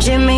Jimmy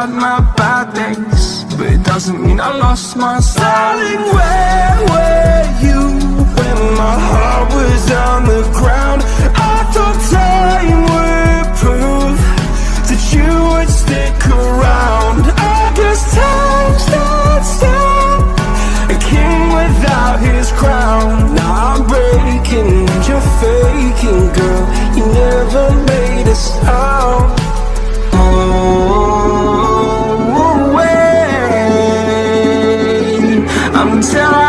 had my bad days But it doesn't mean I lost my Darling, where were you When my heart was on the ground? until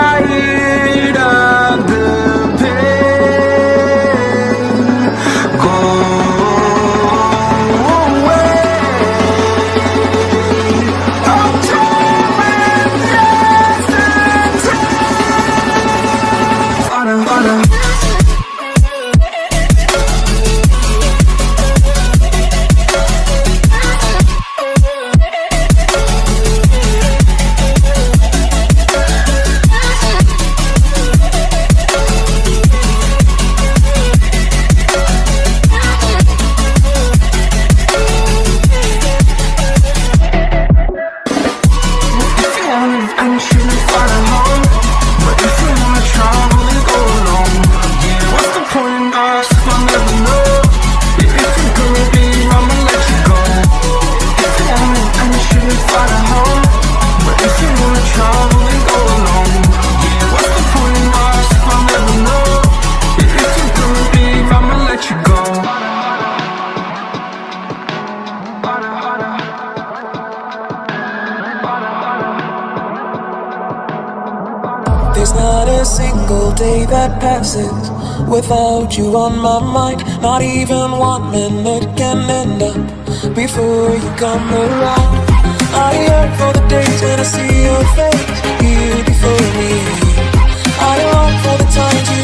passes without you on my mind. Not even one minute can end up before you come around. I yearn for the days when I see your face here before me. I long for the times you.